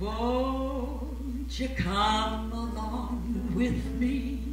Won't you come along with me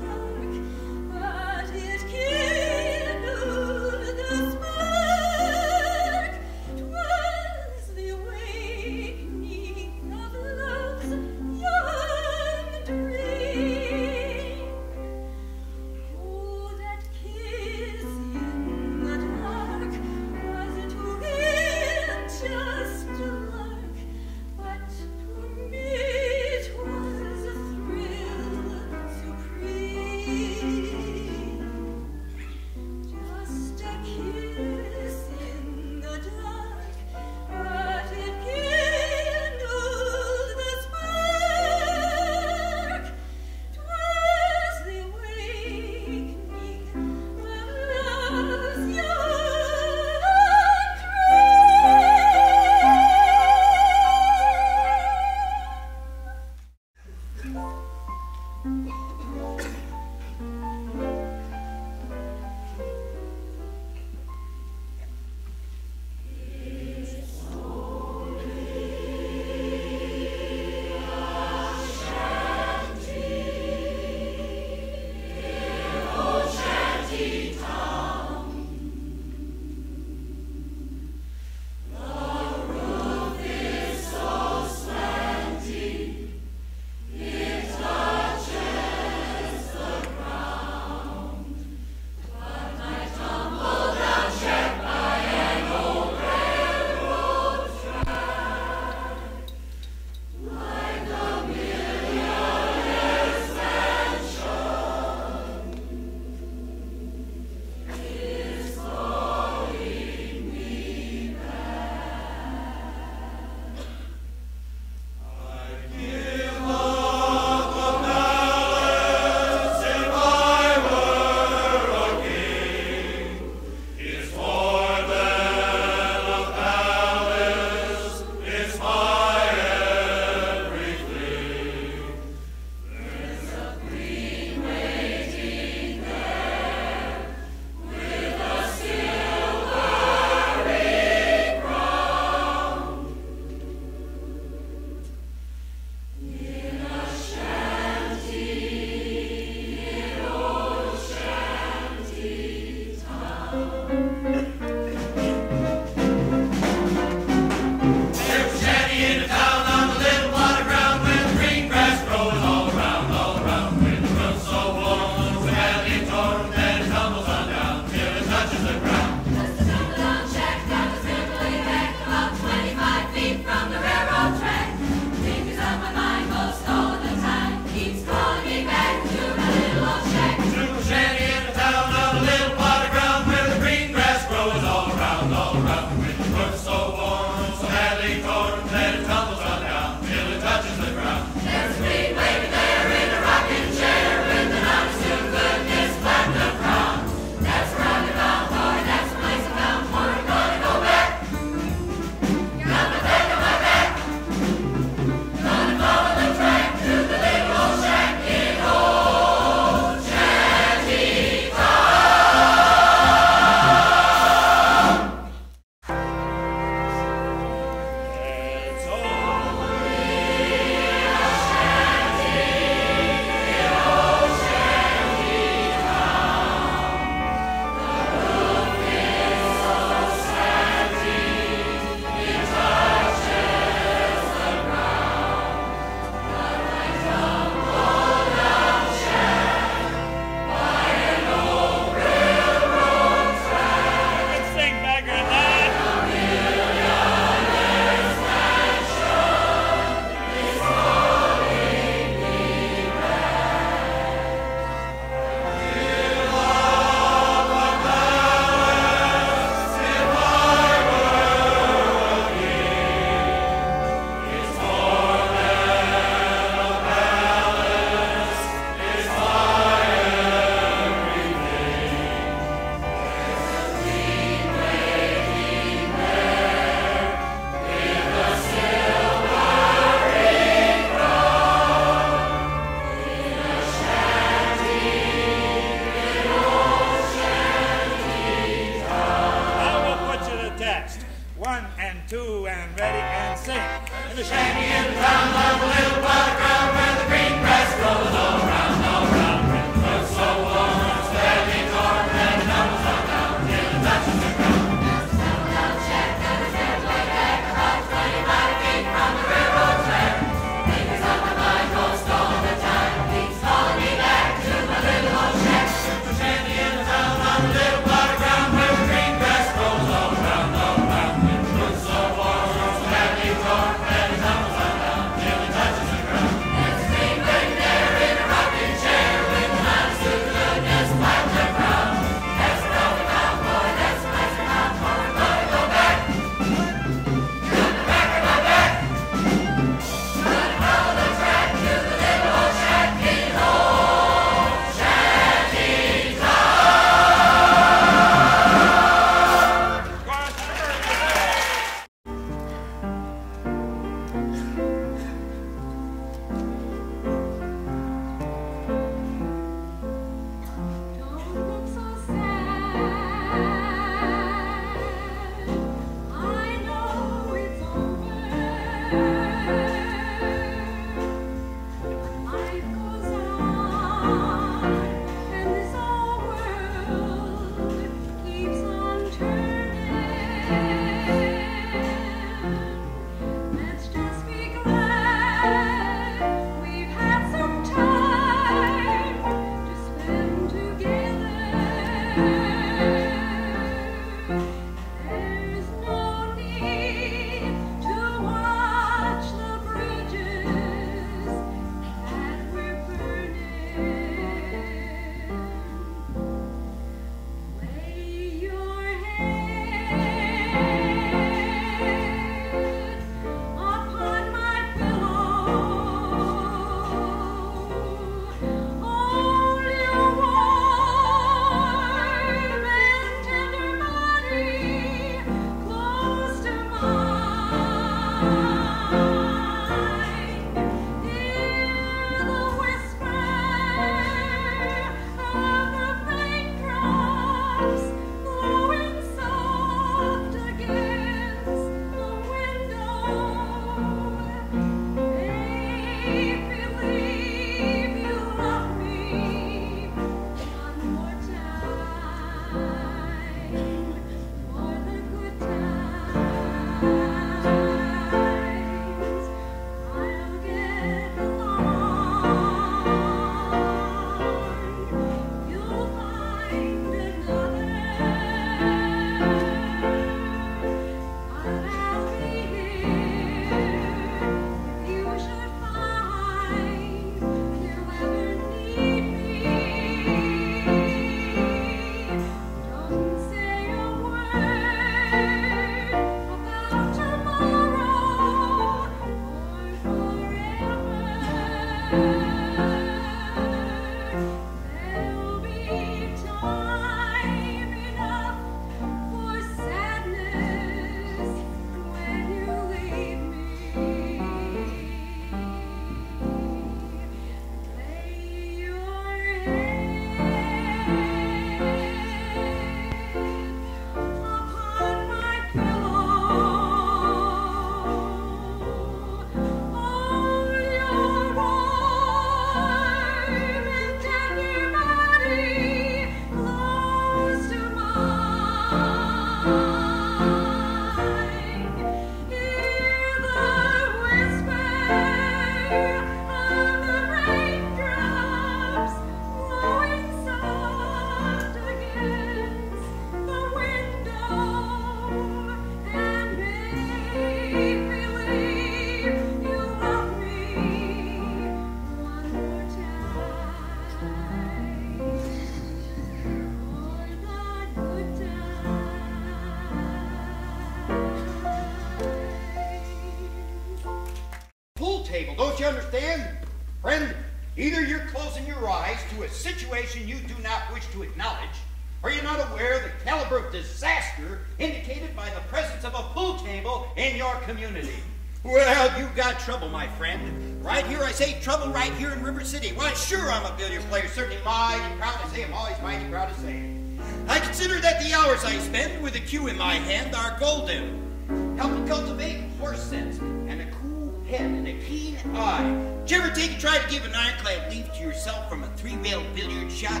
hours I spend with a cue in my hand are golden. Help me cultivate horse sense and a cool head and a keen eye. Did you ever take try to give an ironclad leap to yourself from a three-rail billiard shot?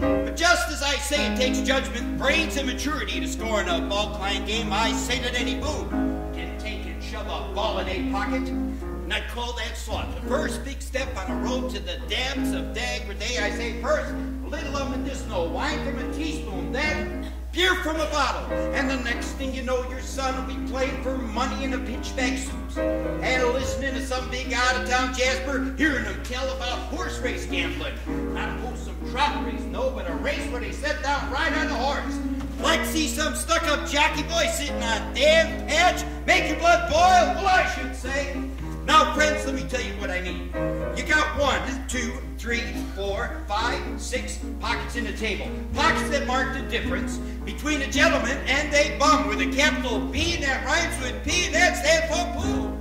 But just as I say it takes judgment, brains, and maturity to score in a ball-client game, I say that any boob can take and shove a ball in a pocket. And I call that slot. The first big step on a road to the depths of degradee. I say first, a little of medicinal wine from a teaspoon, then beer from a bottle. And the next thing you know, your son will be playing for money in a pinchback suit. And listening to some big out-of-town Jasper, hearing him tell about horse race gambling. Not a some trot race, no, but a race where they set down right on the horse. Like see some stuck-up jockey boy sitting on damn patch, make your blood boil? Well, I should say. Now, friends, let me tell you what I mean. You got one, two, three, four, five, six pockets in the table. Pockets that mark the difference between a gentleman and a bum with a capital B that rhymes with P and that stands for poo.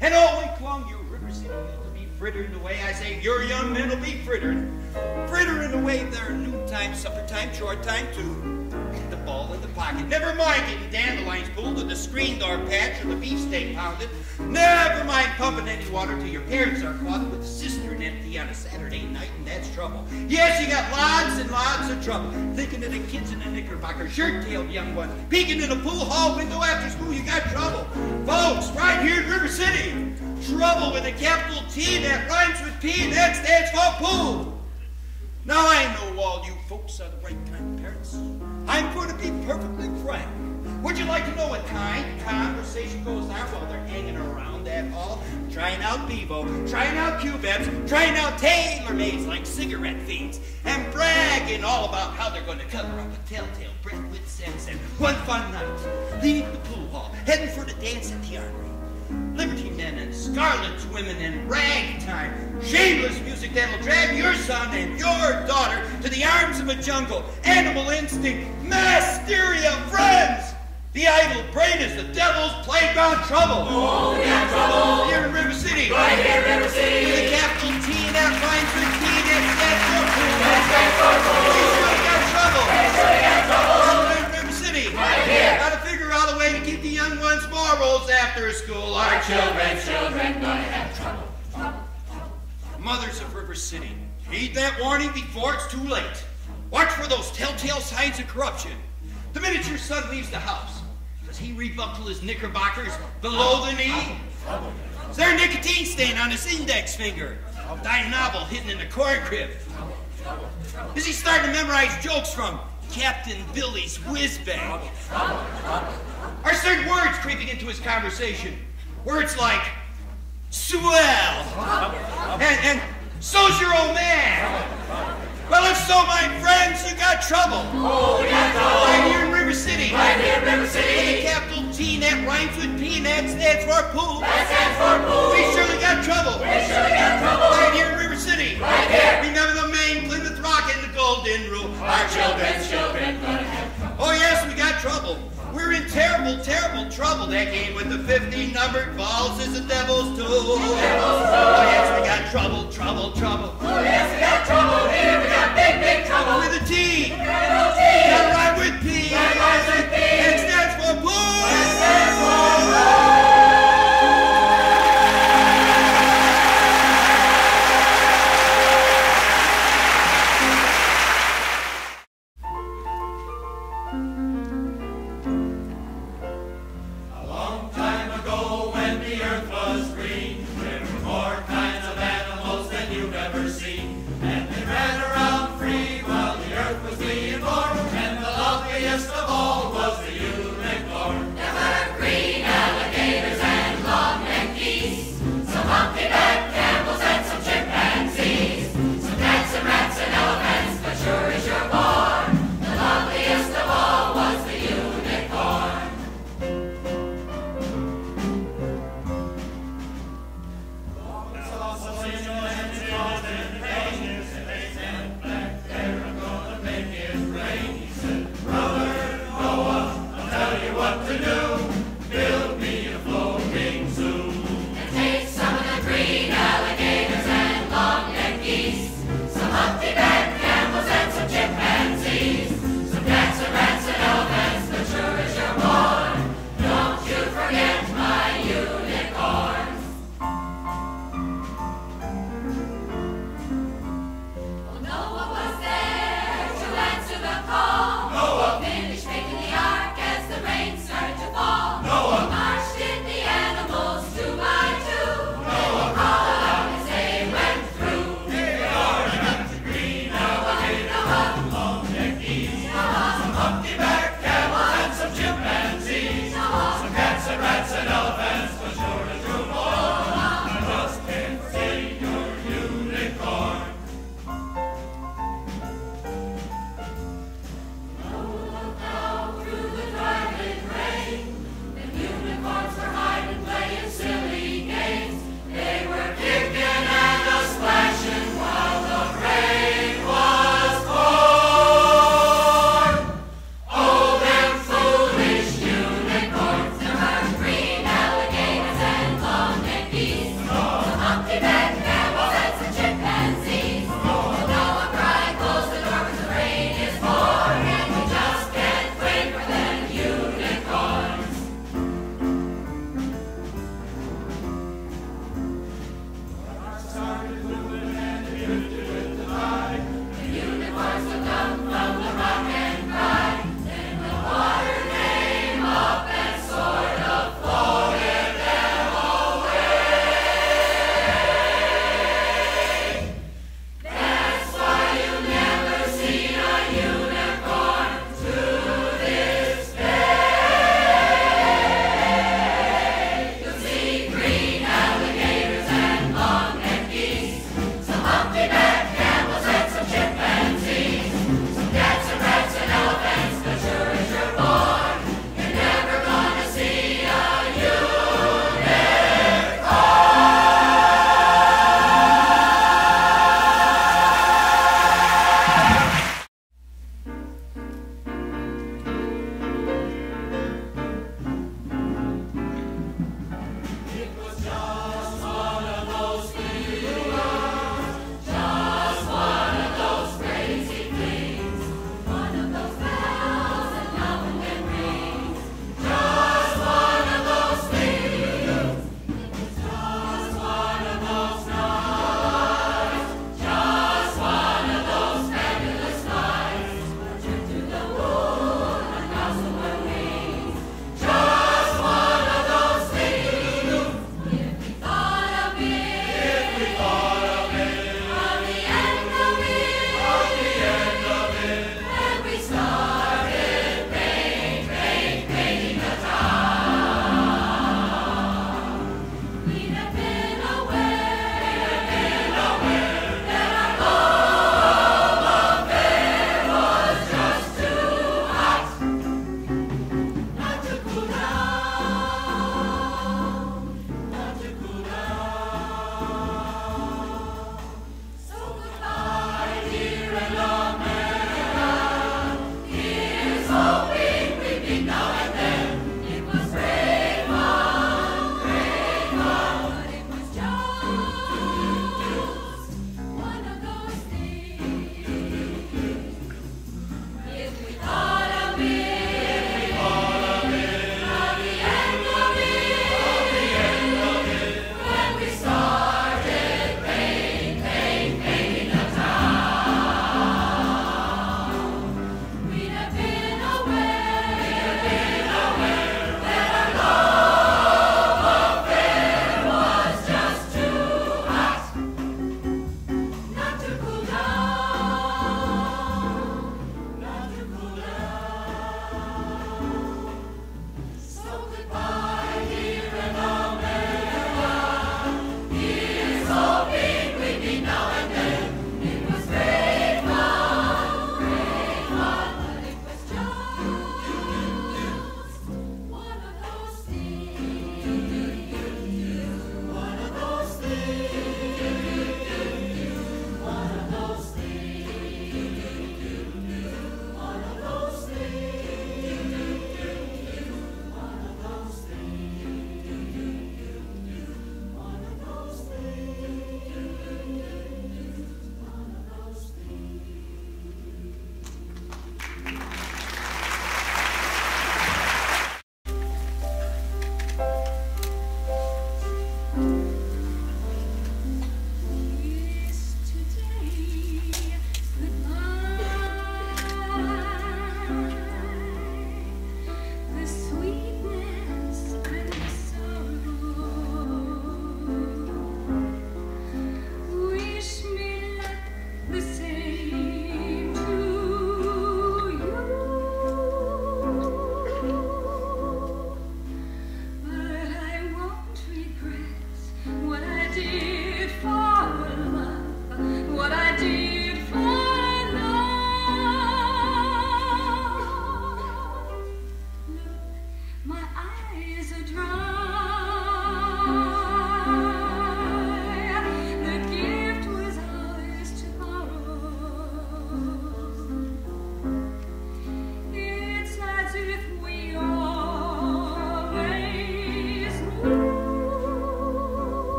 And all week long, you River City youth will be frittered the way I say your young men will be frittered. Fritter away the way their noontime, supper time, short time too pocket. Never mind getting dandelions pulled or the screen door patch or the beefsteak pounded. Never mind pumping any water till your parents are caught with the cistern empty on a Saturday night, and that's trouble. Yes, you got lots and lots of trouble. Thinking of the kids in the knickerbocker, shirt-tailed young one, peeking in a pool hall window after school, you got trouble. Folks, right here in River City, trouble with a capital T that rhymes with P and that stands for pool. Now I know all you folks are the right kind of parents. I'm going to be perfectly frank. Would you like to know what kind conversation goes on while they're hanging around that hall, trying out Bevo, trying out Cubebs, trying out tailor-mades like cigarette fiends, and bragging all about how they're going to cover up a telltale brick with sense and one fun night, leaving the pool hall, heading for the dance at the armory. Liberty men and scarlet women and ragtime, shameless music that'll drag your son and your daughter to the arms of a jungle, animal instinct, mass hysteria, friends! The idle brain is the devil's playground trouble. Oh, we got trouble. Here in River City. Right here in River City. With a capital T that rhymes with T that for. That stands for pool. We surely got trouble. We surely got trouble. Here in River City. Right here. Gotta figure out a way to keep the young ones morals after school. Our Children, children, gonna have trouble. Mothers of River City, heed that warning before it's too late. Watch for those telltale signs of corruption. The minute your son leaves the house, does he rebuckle his knickerbockers below the knee? Is there a nicotine stain on his index finger? Die novel hidden in the corn crib? Is he starting to memorize jokes from Captain Billy's whiz? Are certain words creeping into his conversation? Words like swell and, and so's your old man. Well, if so, my friends, you got trouble. Oh, we got trouble. Right here in River City. Right here in River With a City. capital T that rhymes with P and that stands for pool. That stands for pool. We surely got trouble. We surely got trouble. Right here That game with the 15 numbered balls is the devil's tool. Oh, yes, we got trouble, trouble, trouble.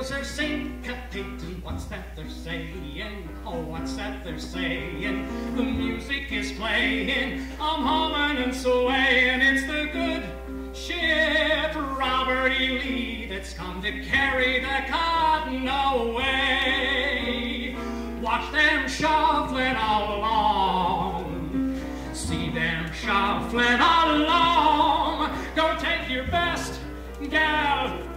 Banjos are syncopating. What's that they're saying? Oh, what's that they're saying? The music is playing. I'm humming and swaying. It's the good ship Robert E. Lee that's come to carry the cotton away. Watch them shuffling along. See them shuffling along. Go take your best gal.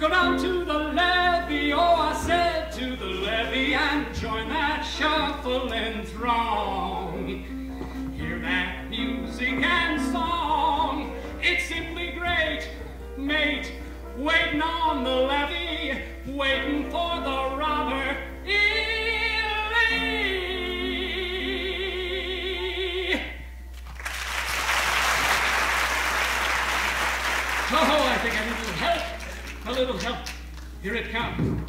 Go down to the levee, oh, I said to the levee, and join that shuffling throng. Hear that music and song. It's simply great, mate. Waiting on the levee, Here